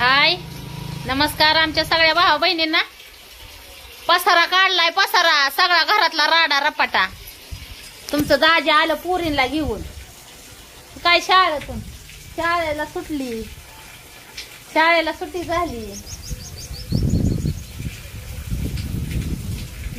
हाय नमस्कार आमच्या सगळ्या भावा बहिणींना. पसारा काढलाय पसारा. सगळा घरातला राडा रपाटा. तुमचं दाजी आलं पुरींला घेऊन. काय शाळेतून? शाळेला सुटली. शाळेला सुट्टी झाली.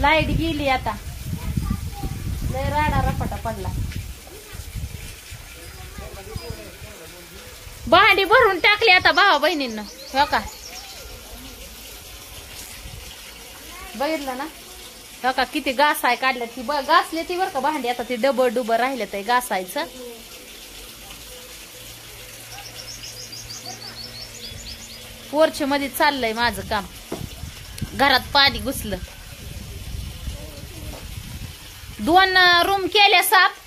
लाइट गेली आता. लय राडा रपाटा पडला. भांडी भरून टाकली आता भावा बहिणींना. हो का? बघितलं ना? हो का? किती घास आहे काढल्या ती. घासली घासले ती बरं का भांडी. आता ती डबल डुबं राहिलं ते घासायचं. पोरचे मध्ये चाललंय माझं काम. घरात पाणी घुसलं. दोन रूम केल्या साफ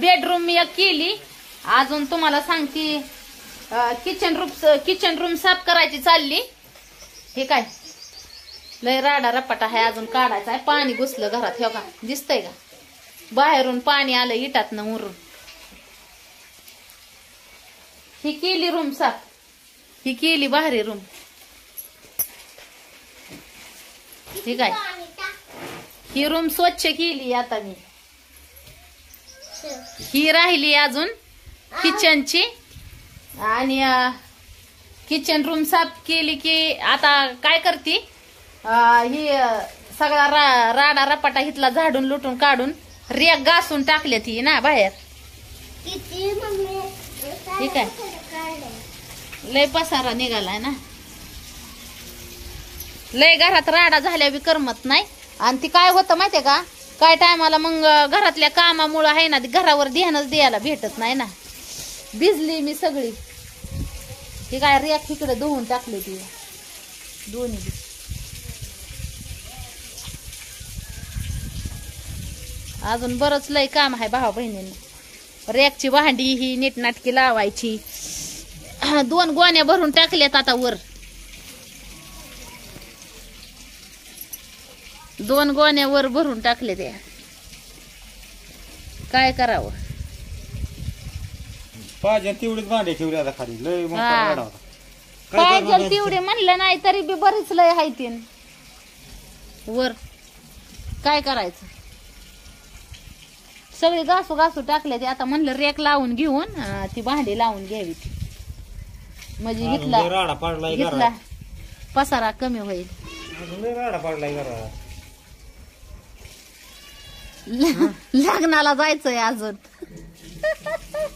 बेडरूम एक केली. अजून तुम्हाला सांगते किचन रूम किचन रूम साफ करायची चालली. हे काय? लय राडा रपाटा आहे अजून काढायचा आहे. पाणी घुसलं घरात हे का दिसतंय का? बाहेरून पाणी आलं इटात न उरून. ही केली रूम साफ. ही केली बाहेरी रूम ठीक आहे ही रूम स्वच्छ केली आता मी. ही राहिली अजून. किचनची आणि किचन रूम साफ केली की आता काय करते? ही सगळा रा राडा रपाटा हितला झाडून लुटून काढून रेग घासून टाकले ती ना बाहेर. ठीक आहे. लय पसारा निघालाय ना. लय घरात राडा झाल्या बी करमत नाही. आणि ती काय होतं माहितीये का? काय टायमाला मग घरातल्या कामामुळं आहे ना घरावर ध्यानच द्यायला भेटत नाही ना. भिजली मी सगळी. ती काय रेक इकडे धुवून टाकली ती. दोन्ही अजून बरंच लय काम आहे भावा बहिणींना. रेकची भांडी ही नीटनाटकी लावायची. दोन गोण्या भरून टाकल्यात आता वर. दोन गोण्या वर भरून टाकले त्या. काय करावं? पाहिजे तेवढीच भांडे ठेवली आता खाली. लय मोठा हा. वाडा होता. काय काय करणार जर तेवढे म्हणलं नाही तरी बी बरीच लय हायतीन वर. काय करायचं? सगळी घासू घासू टाकले ते. आता म्हणलं रेक लावून घेऊन अं, ती भांडी लावून घ्यावी. ती म्हणजे अजून घेतला लय राडा पाडलाय घेतला घरात. पसारा कमी होईल. अजून लय राडा पाडलाय घरात. ल- लग्नाला जायचंय अजून.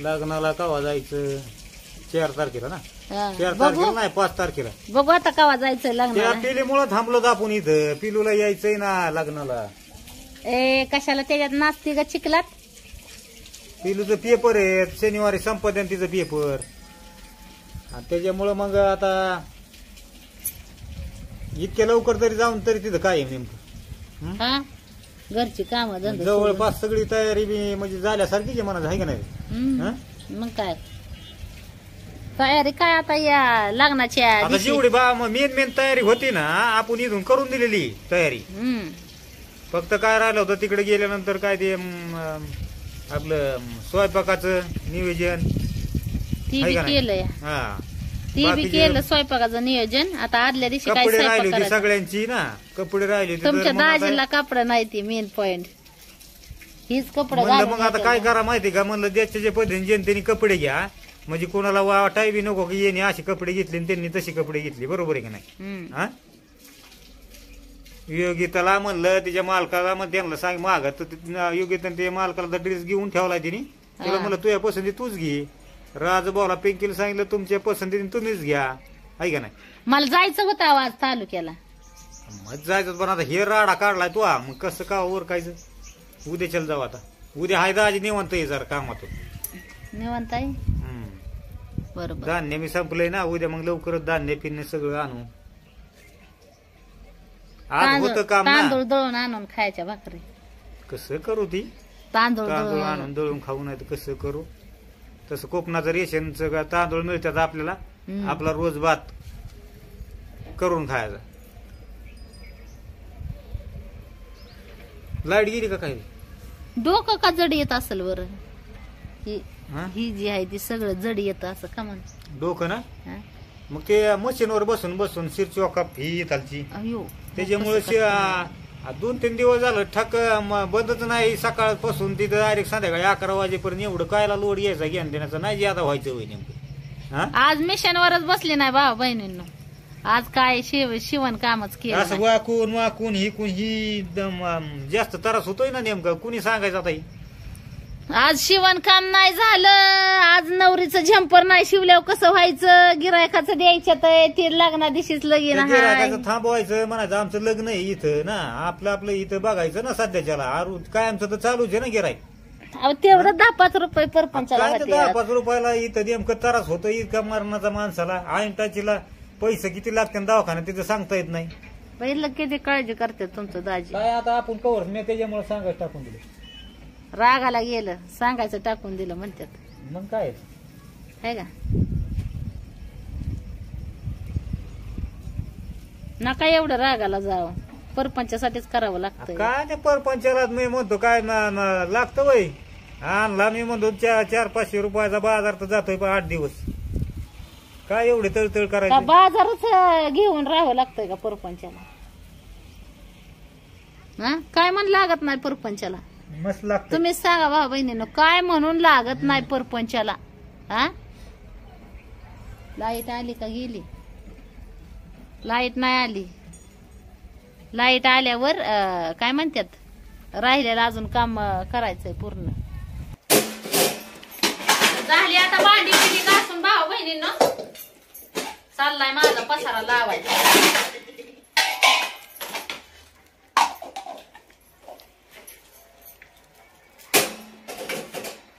लग्नाला कवा जायचं? चार तारखेला ना? हा, चार बघू. तारखेला नाही पाच तारखेला. बघू आता कवा जायचंय त्या लग्नाला पिलीमुळं थांबलो आपण इथं. पिलूला यायचंय ना लग्नाला. ए कशाला त्याच्यात नाचती का चिकलात पिलूचं पेपर आहे. शनिवारी संपत तिचं पेपर. आणि त्याच्यामुळं मग आता इतक्या लवकर तरी जाऊन तरी तिथं काय आहे नेमकं. हं? हा? घरची काम धंदे जवळपास सगळी तयारी बी म्हणजे झाल्यासारखीच आहे म्हणा आहे का नाही. हं? मग काय तयारी काय आता या लग्नाच्या आता दिवशी? जेवढी बा मेन मेन तयारी होती ना आपण इथून करून दिलेली तयारी हम्म. फक्त काय राहिलं होतं तिकडे गेल्यानंतर काय ते अं, आपलं अं, स्वयंपाकाचं नियोजन ती आहे बी का नाही? केलंय हा ती बी बाकीचे केलं स्वयंपाकाचं नियोजन. आता आदल्या दिवशी काय कपडे स्वयंपाक राहिली होती करायचं? सगळ्यांची ना. कपडे राहिले होते तर तुमच्या मग आता- दाजीला कपडा नाही ती मेन पॉइंट हीच कपडा म्हणलं मग आता काय करा माहिती का? म्हणलं ज्याच्या जे पद्धतीने जनतेने कपडे घ्या म्हणजे कोणाला वाटाय बी नको की येणे असे कपडे घेतले आणि त्यांनी तसे कपडे घेतले. बरोबर आहे की नाही? हा? योगिताला म्हणलं तिच्या मालकाला मग त्यांना सांग माग. तर योगिता ते मालकाला ड्रेस घेऊन ठेवलाय तिने तिला. म्हणलं तुझ्या पसंती तूच घे. राजभाऊला पिंकीला सांगितलं तुमच्या पसंतीने तुम्हीच घ्या. आहे का नाही? मला जायचं होतं आवाज तालुक्याला. मग जायचं पण आता हे राडा काढलाय तू हा. मग कसं का ओरकायचं? उद्याच्याला जाऊ आता. उद्या हाय दाजी निवंत आहे जरा कामातून. निवांत आहे? हम्म. बरोबर. धान्य मी संपलंय ना. उद्या मग लवकरच धान्य पिणे सगळं आणू. आज तांदूळ होतं काम तांदूळ ना दळून आणून खायच्या भाकरी. कसं करू ती? तांदूळ तांदूळ दळून आणून आणून. दळून खाऊ नाही तर कसं करू? तसं कोकणाचं रेशनचं का तांदूळ मिळतात आपल्याला हम्म. आपला रोज भात करून खायचा. लाइट गेली का काही? डोकं का जड येत असेल बरं? ही हा? ही जी आहे ती सगळं जड येतं असं का म्हण? डोकं ना? हा? मग ते मशीनवर बसून बसून शिरची वाकाप ही खालची अयो त्याच्यामुळे कसं दोन तीन दिवस झालं ठक म- बंदच नाही. सकाळपासून तिथं डायरेक्ट संध्याकाळी अकरा वाजेपर्यंत एवढं कायला लोड यायचा ज्ञान देण्याचं नाही ज्यादा व्हायचं होय नेमकं. हा? आज मिशनवरच बसले नाही भाऊ बहिणींनो. आज काय शिव शिवण कामच केलं असं नाही. वाकून वाकून ही कुण ही दम, अम, जास्त त्रास होतोय ना नेमकं? कुणी सांगायचं आता ही? आज शिवण काम नाही झालं. आज नवरीचं झंपर नाही शिवल्यावर कसं व्हायचं? गिरायकाचं द्यायच्यात ते लग्ना दिवशीच लगीन हाय. थांबवायचं म्हणायचं आमचं लग्न आहे इथं ना. आपलं आपलं इथं बघायचं ना सध्याच्याला. आरू काय आमचं तर चालूच आहे ना गिरायक. अहो, तेवढं दहा पाच रुपये परपंचाला काय दहा. पाच रुपयाला इथं नेमकं त्रास होतो इतका मरणाचा माणसाला. आईन टाचीला पैसे किती लागते दवाखान्यात तिथं सांगता येत नाही. पहिलं किती काळजी करते तुमचं दाजी. काय आता आपण कवर मी त्याच्यामुळे सांगायचं टाकून दिलं. रागाला गेलं सांगायचं टाकून दिलं म्हणतात मग काय? है का? नका एवढं रागाला जावं. परपंचासाठीच करावं लागतं काय ते परपंचाला मी म्हणतो काय म- लागतं वय? आणला मी म्हणतो चार चार पाचशे रुपयाचा बाजार तर जातोय पण आठ दिवस. काय एवढे तळतळ का करायचं बाजारच अं, घेऊन राहावं लागतंय का परपंचाला? हा? काय म्हण लागत नाही परपंचाला? मस्त तुम्ही सांगा भाऊ बहिणीनं काय म्हणून लागत नाही परपंचाला? हा? लाइट आली का गेली? लाइट नाही आली. लाइट आल्यावर काय म्हणतात? राहिलेलं अजून काम करायचंय पूर्ण. झाली आता भांडी घासून भाऊ बहिणीनं. चाललाय माझा पसारा लावायचा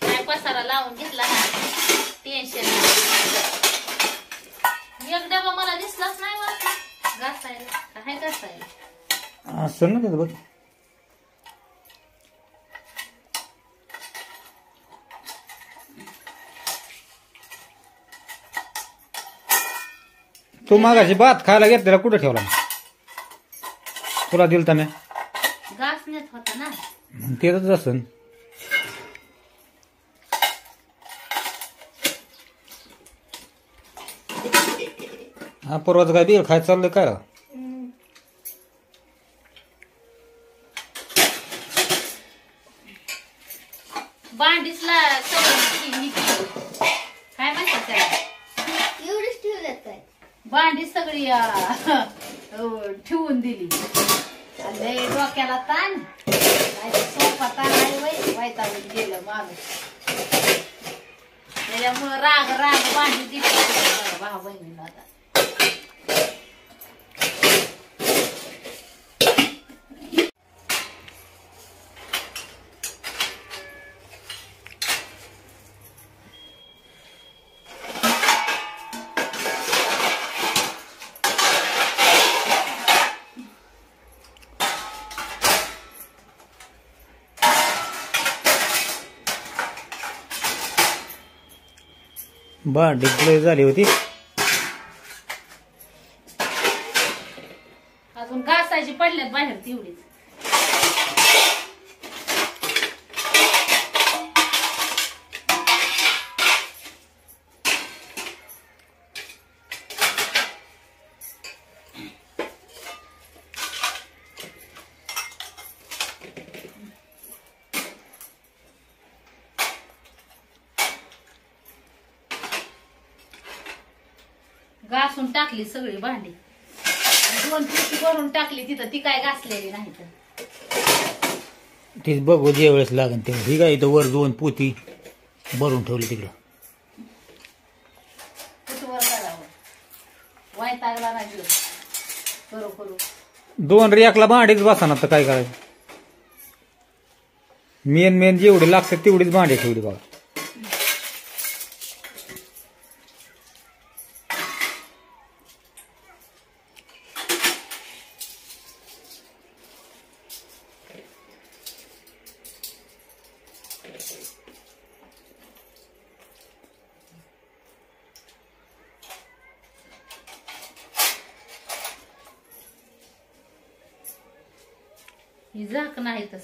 काय पसारा लावून घेतला ना. टेन्शन एक डबा मला दिसलाच नाही वाटला घासायला. काय घासायला. असं ना बघ. तू मागाशी भात खायला घेतलेला कुठं ठेवला? तुला दिलता मी. होता ना. मग तेच हा परवाचं काय बिल खायचं चाललंय काय? ही केली. काय म्हणतात त्याला? एवढीच ठेवल्यात काय भांडी सगळी ठेवून दिली. लय डोक्याला ताण. सोफा ताण आहे वैतागून गेलं माणूस त्याच्यामुळं राग राग भांडी दिली. भाऊ बहिणीला आता. भांडी लय झाली होती. अजून घासायची पडल्यात बाहेर तेवढीच. घासून टाकली सगळी भांडी. दोन पिशी भरून टाकली तिथं ती काय घासलेली नाही तर. तीच बघू जे वेळेस लागेल तेव्हा. ही काय इथं वर दोन पोती भरून ठेवली तिकडं. कुठवर काढावं? वैतागला ना जीव करू करू. दोन रेकला भांडीच बसा तर काय करायचं? मेन मेन जेवढी लागते तेवढीच भांडी ठेवली बघा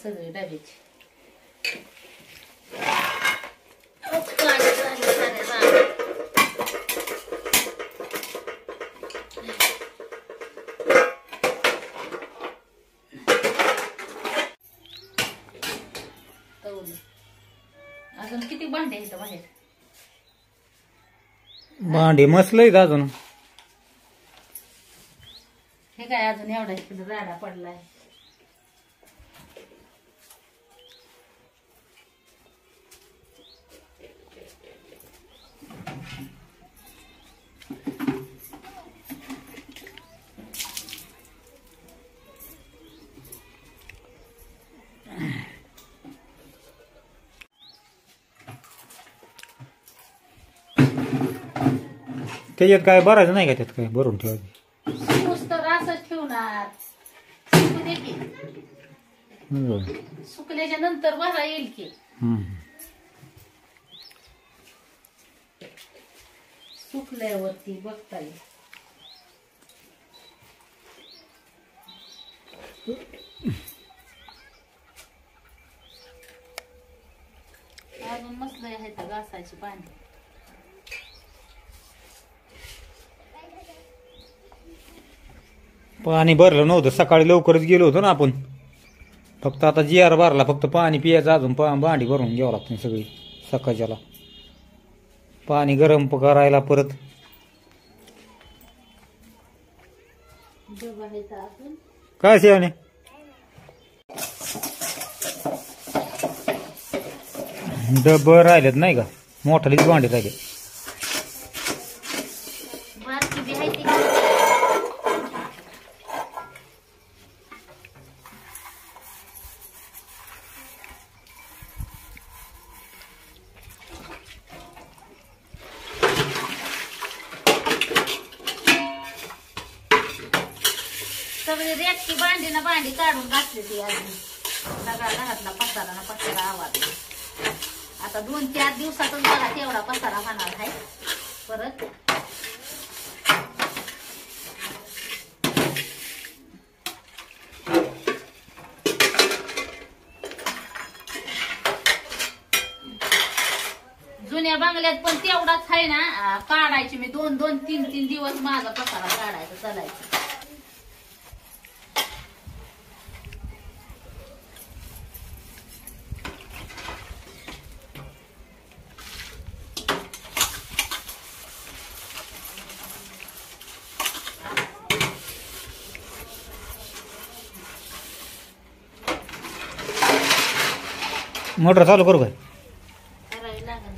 सगळी डाबीची अजून किती भांडे इथं बाहेर? भांडे मसलंय का अजून. हे काय अजून एवढा राडा पडलाय. त्याच्यात काय भरायचं नाही का त्यात काय? भरून ठेवायचं. नुसतं असंच ठेवणार. सुकू दे की. हम्म. सुकल्याच्या नंतर भरा येईल की. हम्म. सुकल्यावरती बघता येईल. अजून मस्त आहे तर घासायची पाणी. पाणी भरलं नव्हतं. सकाळी लवकरच गेलो होतो ना आपण. फक्त आता जी आर भरला फक्त पाणी पियायचं अजून पा भांडी भरून घ्यावं लागतं सगळी सकाळच्याला. पाणी गरम करायला परत. काय शिवाने डब राहिलेत नाही का? मोठालीच भांडी राहिले बारकी बी आहे ती सगळी रेटकी भांडी ना भांडी काढून घातली ती अजून सगळा घरातला पसारा ना पसारा आवाज आता दोन चार दिवसातच बघा तेवढा पसारा होणार आहे. परत जुन्या बंगल्यात पण तेवढाच आहे ना काढायचे काढायची मी दोन दोन तीन तीन दिवस माझा पसारा काढायचा चालायचा. मोटर चालू करू काय करायला लागेल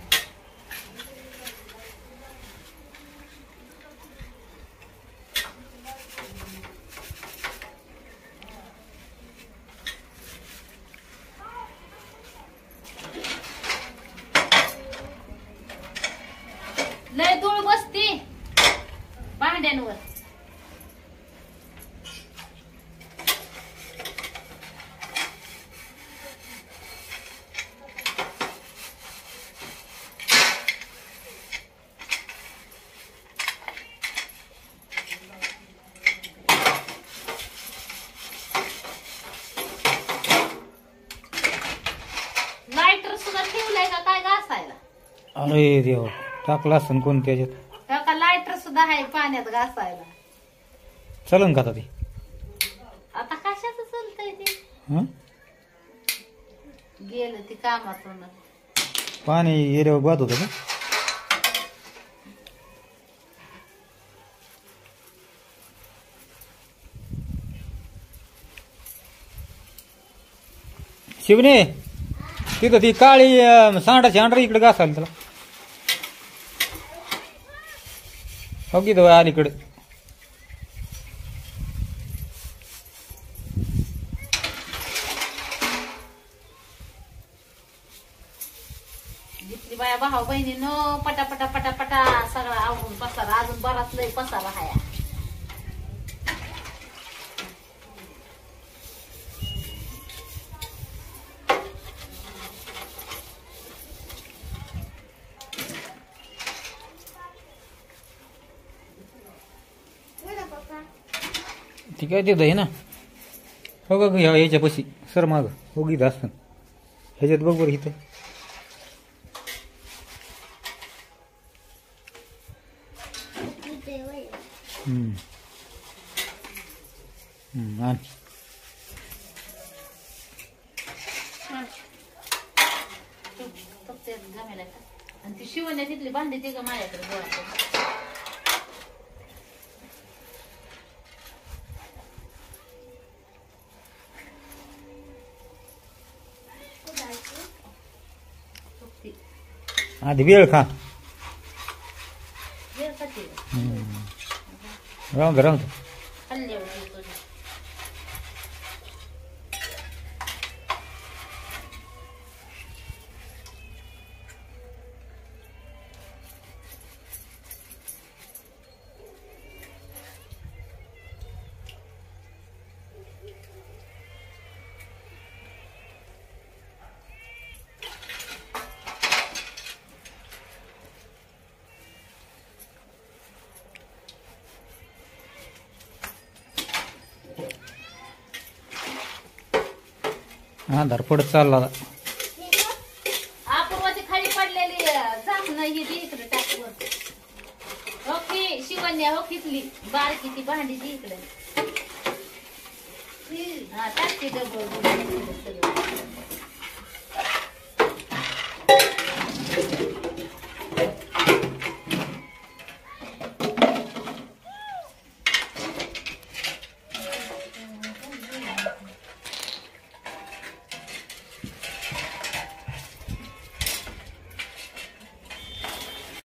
लय धूळ बसती भांड्यांवर लायटर सुद्धा ठेवलाय का काय घासायला अरे देव टाकला असं कोण त्याच्यात? का लायटर सुद्धा आहे पाण्यात घासायला. चलन का आता ते? आता कशाच चालतंय ते? हं? गेलं ती कामातून. पाणी एरियावर बाद होतं का? शिवने तिथं ती काळी अं, सांडाची अंडर इकडे घासाल त्याला. हो की तो अलीकडे ती काय तिथं आहे ना? हो का ह्या ह्याच्यापाशी सर माग हो गीत असतं. ह्याच्यात बघ बरं इथं. आणि. ती शिवण्या तिथली भांडी ती का माझ्याकडे गोळा करून. आधी वेळ खा. राहून राहून अंधार पडत चालला. आता. अपूर्वाची खाली पडलेली झाकणं ही ती इकडे टाकवर ओके शिवण्या हो कितली बारकी ती भांडी ती इकडे. हा टाकते डबल